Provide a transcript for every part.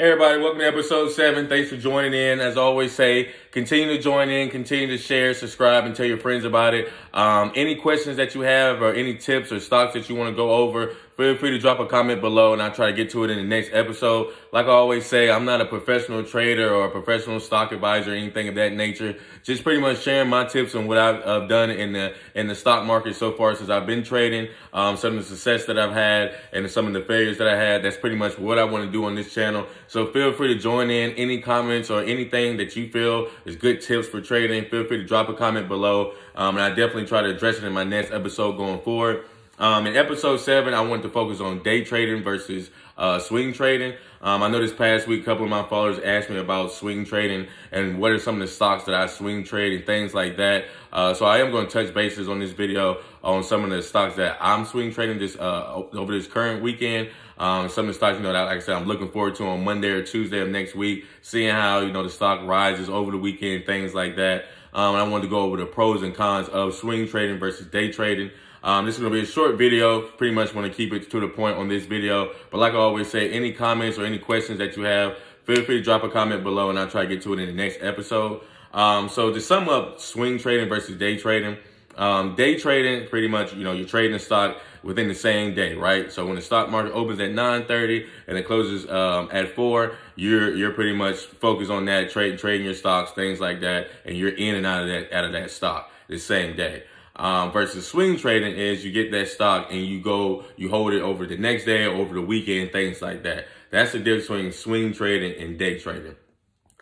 Everybody, welcome to episode seven. Thanks for joining in. As always say, continue to join in, continue to share, subscribe, and tell your friends about it. Um, any questions that you have or any tips or stocks that you want to go over, feel free to drop a comment below and I'll try to get to it in the next episode. Like I always say, I'm not a professional trader or a professional stock advisor or anything of that nature. Just pretty much sharing my tips on what I've uh, done in the in the stock market so far since I've been trading, um, some of the success that I've had and some of the failures that I had. That's pretty much what I want to do on this channel. So feel free to join in. Any comments or anything that you feel is good tips for trading, feel free to drop a comment below. Um, and I definitely try to address it in my next episode going forward. Um, in episode seven, I wanted to focus on day trading versus uh, swing trading. Um, I know this past week, a couple of my followers asked me about swing trading and what are some of the stocks that I swing trade and things like that. Uh, so I am going to touch bases on this video on some of the stocks that I'm swing trading this uh, over this current weekend. Um, some of the stocks, you know, that, like I said, I'm looking forward to on Monday or Tuesday of next week, seeing how, you know, the stock rises over the weekend, things like that. Um, I wanted to go over the pros and cons of swing trading versus day trading. Um, this is going to be a short video. Pretty much want to keep it to the point on this video. But like I always say, any comments or any questions that you have, feel free to drop a comment below and I'll try to get to it in the next episode. Um, so to sum up swing trading versus day trading, um, day trading, pretty much, you know, you're trading stock within the same day, right? So when the stock market opens at 9:30 and it closes um, at four, you're you're pretty much focused on that trade, trading your stocks, things like that, and you're in and out of that out of that stock the same day. Um, versus swing trading is you get that stock and you go, you hold it over the next day over the weekend, things like that. That's the difference between swing trading and day trading.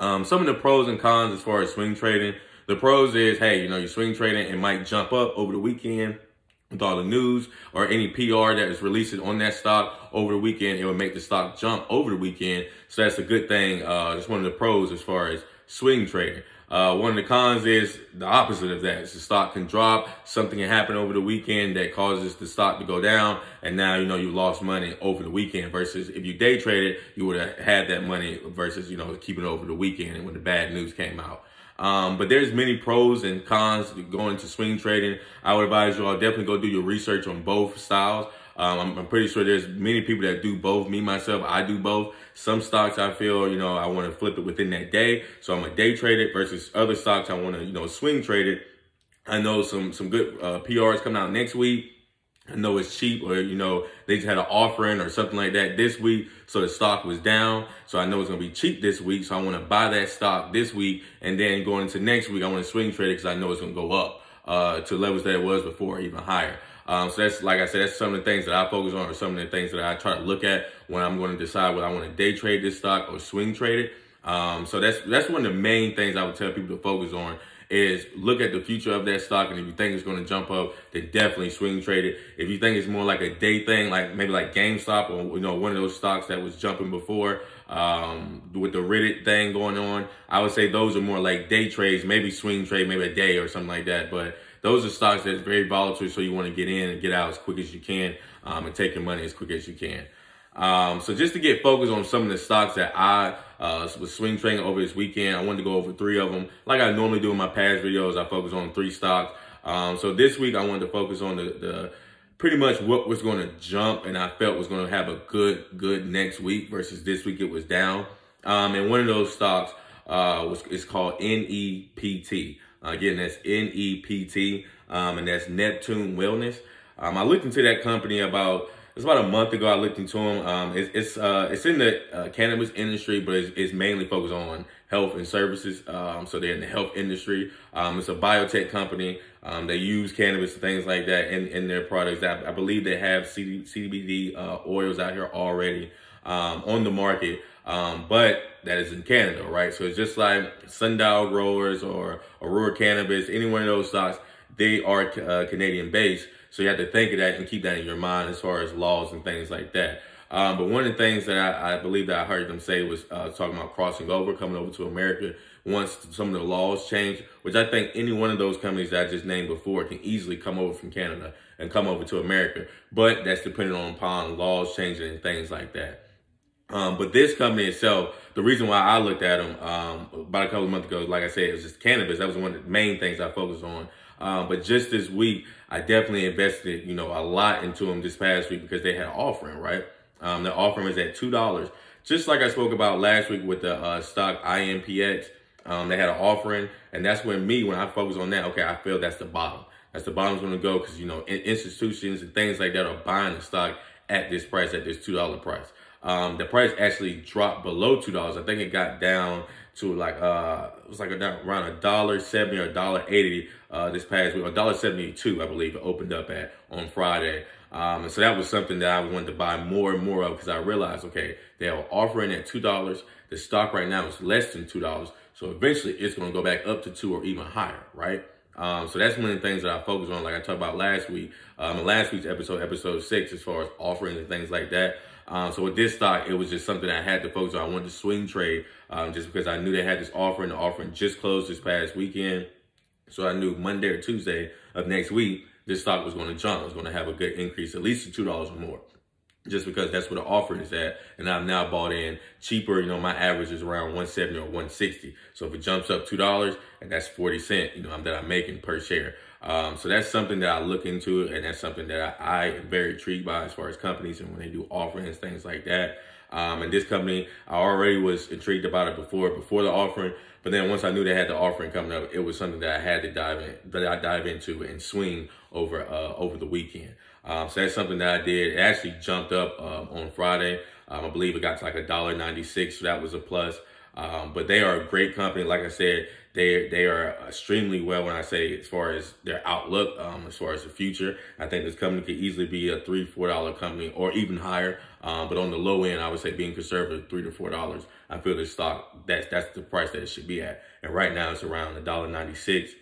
Um, some of the pros and cons as far as swing trading. The pros is, hey, you know, you're swing trading, it might jump up over the weekend with all the news or any PR that is released on that stock over the weekend. It will make the stock jump over the weekend. So that's a good thing. Uh, that's one of the pros as far as swing trading. Uh, one of the cons is the opposite of that. the stock can drop. Something can happen over the weekend that causes the stock to go down. And now, you know, you lost money over the weekend versus if you day traded, you would have had that money versus, you know, keeping it over the weekend and when the bad news came out. Um, but there's many pros and cons going to swing trading. I would advise you all definitely go do your research on both styles. Um, I'm, I'm, pretty sure there's many people that do both. Me, myself, I do both. Some stocks I feel, you know, I want to flip it within that day. So I'm a day trade it versus other stocks I want to, you know, swing trade it. I know some, some good uh, PRs coming out next week. I know it's cheap or, you know, they just had an offering or something like that this week. So the stock was down. So I know it's going to be cheap this week. So I want to buy that stock this week. And then going into next week, I want to swing trade it because I know it's going to go up uh, to levels that it was before, even higher. Um, so that's, like I said, that's some of the things that I focus on or some of the things that I try to look at when I'm going to decide whether I want to day trade this stock or swing trade it. Um, so that's, that's one of the main things I would tell people to focus on is look at the future of that stock. And if you think it's going to jump up, then definitely swing trade it. If you think it's more like a day thing, like maybe like GameStop or, you know, one of those stocks that was jumping before, um, with the Reddit thing going on, I would say those are more like day trades, maybe swing trade, maybe a day or something like that. But those are stocks that's very volatile. So you want to get in and get out as quick as you can, um, and take your money as quick as you can. Um, so just to get focused on some of the stocks that I uh, was swing trading over this weekend, I wanted to go over three of them. Like I normally do in my past videos, I focus on three stocks. Um, so this week I wanted to focus on the, the pretty much what was going to jump and I felt was going to have a good, good next week versus this week it was down. Um, and one of those stocks uh, was is called NEPT. Uh, again, that's NEPT, um, and that's Neptune Wellness. Um, I looked into that company about it's about a month ago. I looked into them. Um, it's it's uh, it's in the uh, cannabis industry, but it's, it's, mainly focused on health and services. Um, so they're in the health industry. Um, it's a biotech company. Um, they use cannabis and things like that in, in their products. I, I believe they have CD, CBD uh, oils out here already um, on the market. Um, but that is in Canada, right? So it's just like Sundial Growers or Aurora Cannabis, any one of those stocks, they are uh, Canadian based. So you have to think of that and keep that in your mind as far as laws and things like that. Um, but one of the things that I, I, believe that I heard them say was uh, talking about crossing over, coming over to America once some of the laws change, which I think any one of those companies that I just named before can easily come over from Canada and come over to America. But that's depending on upon laws changing and things like that. Um, but this company itself, the reason why I looked at them um, about a couple of months ago, like I said, it was just cannabis. That was one of the main things I focused on. Um, but just this week, I definitely invested, you know, a lot into them this past week because they had an offering, right? Um, the offering was at two dollars. just like I spoke about last week with the uh, stock IMPX, um, they had an offering, and that's when me, when I focus on that, okay, I feel that's the bottom. That's the bottom's going to go because you know institutions and things like that are buying the stock at this price, at this two dollar price. Um, the price actually dropped below two dollars. I think it got down to like uh, it was like around a dollar seventy or a dollar eighty uh, this past week, a dollar seventy two, I believe it opened up at on Friday. Um, and so that was something that I wanted to buy more and more of because I realized, okay, they are offering at two dollars. The stock right now is less than two dollars, so eventually it's going to go back up to two or even higher, right? Um, so that's one of the things that I focus on, like I talked about last week, um, last week's episode, episode six, as far as offerings and things like that. Um, so with this stock, it was just something I had to focus on. I wanted to swing trade um, just because I knew they had this offering. The offering just closed this past weekend. So I knew Monday or Tuesday of next week, this stock was going to jump. It was going to have a good increase, at least to $2 or more just because that's what the offer is at. And I've now bought in cheaper. You know, my average is around 170 or 160. So if it jumps up $2 and that's 40 cent, you know, that I'm making per share. Um, so that's something that I look into and that's something that I, I, am very intrigued by as far as companies and when they do offerings, things like that. Um, and this company, I already was intrigued about it before, before the offering. But then once I knew they had the offering coming up, it was something that I had to dive in, that I dive into and swing over, uh, over the weekend. Um, so that's something that I did. It actually jumped up um, on Friday. Um, I believe it got to like a dollar ninety six, so that was a plus. Um, but they are a great company. Like I said, they they are extremely well when I say as far as their outlook, um, as far as the future. I think this company could easily be a three four dollar company or even higher. Um, but on the low end, I would say being conservative, three to four dollars. I feel this stock that's that's the price that it should be at. And right now, it's around a dollar ninety six.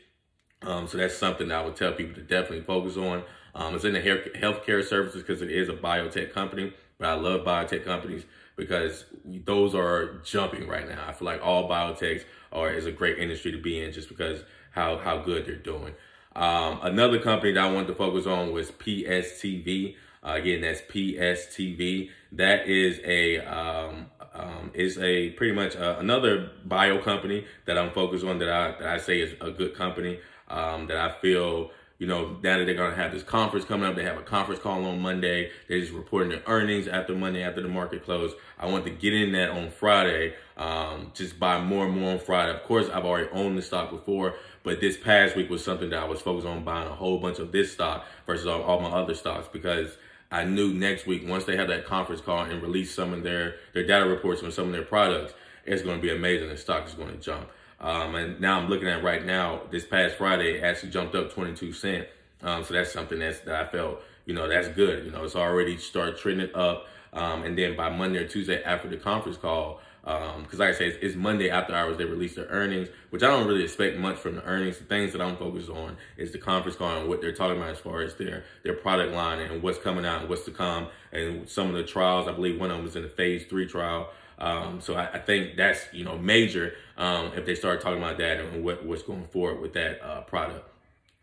Um, so that's something that I would tell people to definitely focus on. Um, it's in the healthcare services because it is a biotech company, but I love biotech companies because those are jumping right now. I feel like all biotechs are is a great industry to be in just because how how good they're doing. Um, another company that I wanted to focus on was PSTV. Uh, again, that's PSTV. That is a um, um, is a pretty much uh, another bio company that I'm focused on that I that I say is a good company um, that I feel you know, now that they're going to have this conference coming up, they have a conference call on Monday. They're just reporting their earnings after Monday, after the market closed. I want to get in that on Friday, um, just buy more and more on Friday. Of course, I've already owned the stock before, but this past week was something that I was focused on buying a whole bunch of this stock versus all, all my other stocks because I knew next week, once they have that conference call and release some of their, their data reports on some of their products, it's going to be amazing. The stock is going to jump. Um, and now I'm looking at right now, this past Friday, it actually jumped up 22 cent. Um, so that's something that's, that I felt, you know, that's good. You know, it's already started trending up. Um, and then by Monday or Tuesday after the conference call, because um, like I say, it's, it's, Monday after hours they release their earnings, which I don't really expect much from the earnings. The things that I'm focused on is the conference call and what they're talking about as far as their their product line and what's coming out and what's to come, and some of the trials. I believe one of them was in the phase three trial. Um, so I, I, think that's you know major um, if they start talking about that and what, what's going forward with that uh, product.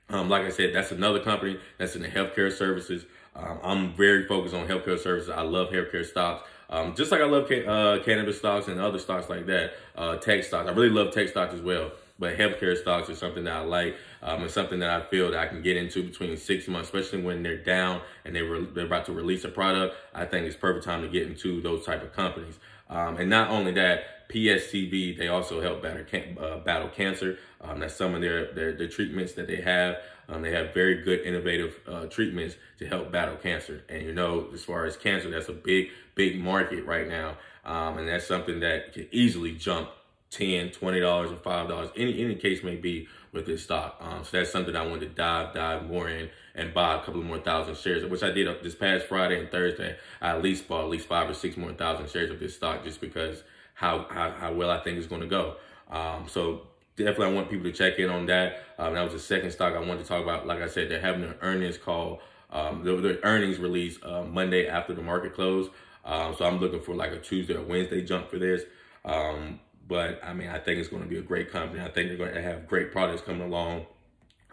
Um, like I said, that's another company that's in the healthcare services. Um, I'm very focused on healthcare services. I love healthcare stocks. Um, just like I love ca- uh, cannabis stocks and other stocks like that, uh, tech stocks. I really love tech stocks as well. But healthcare stocks is something that I like. Um, it's something that I feel that I can get into between six months, especially when they're down and they re- they're about to release a product. I think it's perfect time to get into those type of companies. Um, and not only that, PSTV, they also help battle, uh, battle cancer. Um, that's some of their, their, their treatments that they have. Um, they have very good, innovative uh, treatments to help battle cancer. And you know, as far as cancer, that's a big, big market right now. Um, and that's something that can easily jump 10 $20 or $5, any, any case may be with this stock. Um, so that's something I wanted to dive, dive more in and buy a couple more thousand shares, which I did this past Friday and Thursday. I at least bought at least five or six more thousand shares of this stock just because how, how, how well I think it's going to go. Um, so definitely I want people to check in on that. Um, that was the second stock I wanted to talk about. Like I said, they're having an earnings call, um, the, the earnings release uh, Monday after the market close. Um, so I'm looking for like a Tuesday or Wednesday jump for this. Um, but I mean, I think it's going to be a great company. I think they're going to have great products coming along.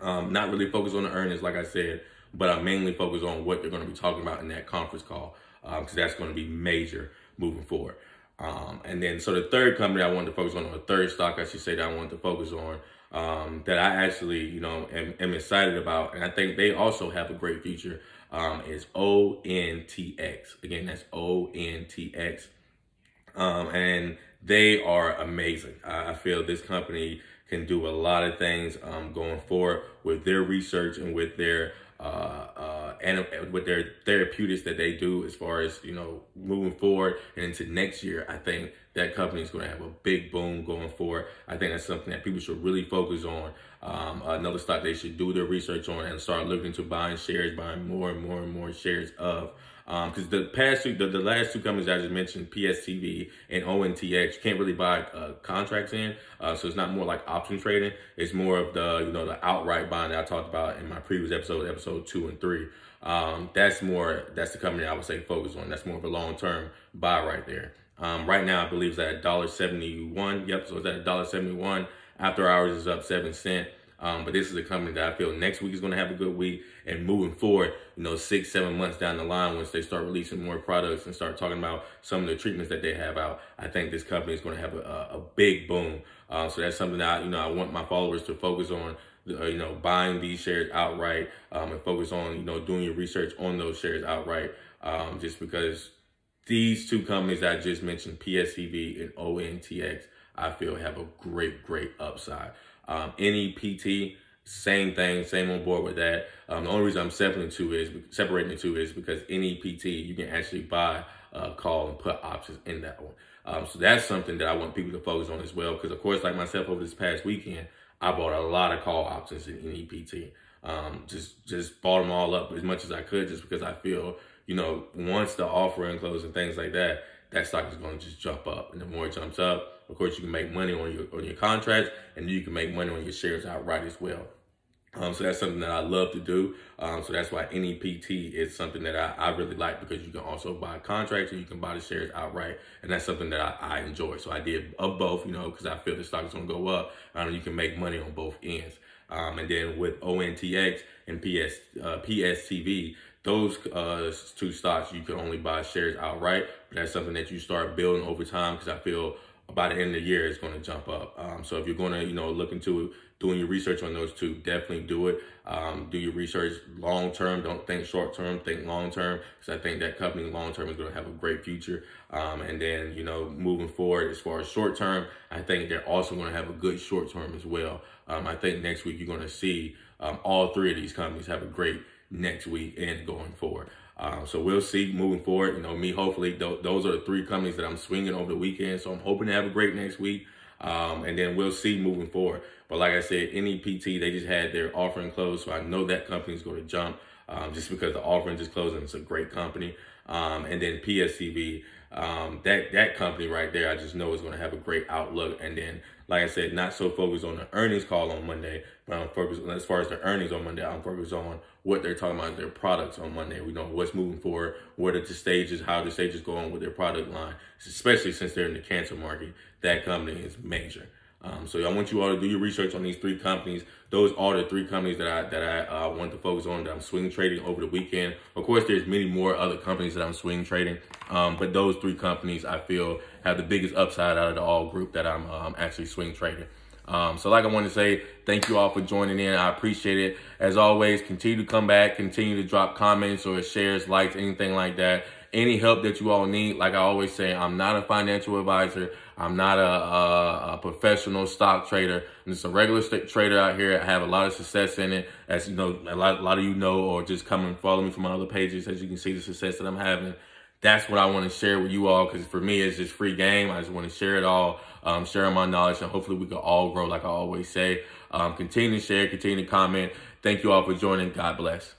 Um, not really focused on the earnings, like I said, but I'm mainly focused on what they're going to be talking about in that conference call because um, that's going to be major moving forward. Um, and then, so the third company I wanted to focus on, or the third stock I should say that I wanted to focus on, um, that I actually, you know, am, am, excited about, and I think they also have a great future, um, is ONTX. Again, that's ONTX. Um, and they are amazing. I feel this company can do a lot of things um, going forward with their research and with their uh, uh, and with their therapeutics that they do as far as you know moving forward and into next year. I think that company is going to have a big boom going forward. I think that's something that people should really focus on. Um, another stock they should do their research on and start looking to buying shares, buying more and more and more shares of. Because um, the past two, the, the last two companies I just mentioned, PSTV and ONTX, can't really buy uh, contracts in. Uh, so it's not more like option trading. It's more of the, you know, the outright buying that I talked about in my previous episode, episode two and three. Um, that's more, that's the company I would say focus on. That's more of a long-term buy right there. Um, right now, I believe it's at $1.71. Yep, so it's at $1.71. After hours is up 7 cents. Um, but this is a company that I feel next week is going to have a good week. And moving forward, you know, six, seven months down the line, once they start releasing more products and start talking about some of the treatments that they have out, I think this company is going to have a, a, big boom. Uh, so that's something that, I, you know, I want my followers to focus on. Uh, you know, buying these shares outright um, and focus on, you know, doing your research on those shares outright. Um, just because these two companies I just mentioned, PSTV and ONTX, I feel have a great, great upside. Um, NEPT, same thing, same on board with that. Um, the only reason I'm separating the two is separating the two is because NEPT you can actually buy a call and put options in that one. Um, so that's something that I want people to focus on as well. Because of course, like myself over this past weekend, I bought a lot of call options in NEPT. Um, just just bought them all up as much as I could, just because I feel you know once the offering closes and things like that, that stock is going to just jump up, and the more it jumps up, of course, you can make money on your on your contracts, and you can make money on your shares outright as well. Um, so that's something that I love to do. Um, so that's why NEPT is something that I, I, really like because you can also buy contracts and you can buy the shares outright. And that's something that I, I enjoy. So I did of both, you know, because I feel the stock is going to go up. Um, you can make money on both ends. Um, and then with ONTX and PS, uh, PSTV, those uh, two stocks, you can only buy shares outright. But that's something that you start building over time because I feel by the end of the year it's going to jump up. Um, so if you're going to, you know, look into doing your research on those two, definitely do it. Um, do your research long term. Don't think short term. Think long term because I think that company long term is going to have a great future. Um, and then, you know, moving forward as far as short term, I think they're also going to have a good short term as well. Um, I think next week you're going to see um, all three of these companies have a great next week and going forward. Uh, so we'll see moving forward. You know, me hopefully th- those are the three companies that I'm swinging over the weekend. So I'm hoping to have a great next week, um, and then we'll see moving forward. But like I said, NEPT they just had their offering closed, so I know that company is going to jump um, just because the offering just closed it's a great company. Um, and then PSTV, um, that that company right there, I just know is going to have a great outlook. And then, like I said, not so focused on the earnings call on Monday, I'm focused as far as their earnings on Monday. I'm focused on what they're talking about their products on Monday. We know what's moving forward, what are the stages, how the stages going with their product line, especially since they're in the cancer market. That company is major. Um, so I want you all to do your research on these three companies. Those are the three companies that I that I uh, want to focus on that I'm swing trading over the weekend. Of course, there's many more other companies that I'm swing trading, um, but those three companies I feel have the biggest upside out of the all group that I'm um, actually swing trading. Um, so like I want to say, thank you all for joining in. I appreciate it. As always, continue to come back, continue to drop comments or shares, likes, anything like that. Any help that you all need, like I always say, I'm not a financial advisor. I'm not a, a, a professional stock trader. I'm just a regular trader out here. I have a lot of success in it. As you know, a lot, a lot of you know, or just come and follow me from my other pages, as you can see the success that I'm having that's what I want to share with you all because for me, it's just free game. I just want to share it all, um, share my knowledge, and hopefully we can all grow, like I always say. Um, continue to share, continue to comment. Thank you all for joining. God bless.